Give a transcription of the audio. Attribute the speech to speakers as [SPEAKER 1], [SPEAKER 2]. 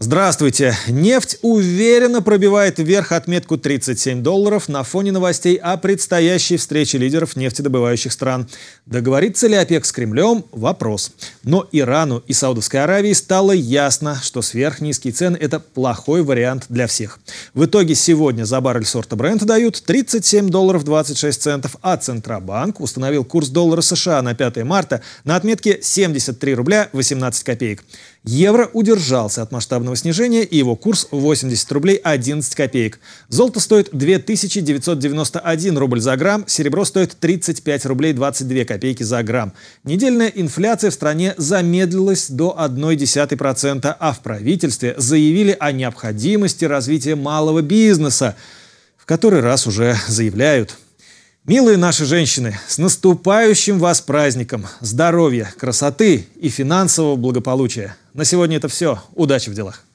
[SPEAKER 1] Здравствуйте. Нефть уверенно пробивает вверх отметку 37 долларов на фоне новостей о предстоящей встрече лидеров нефтедобывающих стран. Договорится ли ОПЕК с Кремлем – вопрос. Но Ирану и Саудовской Аравии стало ясно, что сверхнизкие цены – это плохой вариант для всех. В итоге сегодня за баррель сорта Brent дают 37 долларов 26 центов, а Центробанк установил курс доллара США на 5 марта на отметке 73 рубля 18 копеек. Евро удержался от масштабного снижения, и его курс 80 рублей 11 копеек. Золото стоит 2991 рубль за грамм, серебро стоит 35 рублей 22 копейки за грамм. Недельная инфляция в стране замедлилась до 0,1%, а в правительстве заявили о необходимости развития малого бизнеса. В который раз уже заявляют – Милые наши женщины, с наступающим вас праздником! Здоровья, красоты и финансового благополучия! На сегодня это все. Удачи в делах!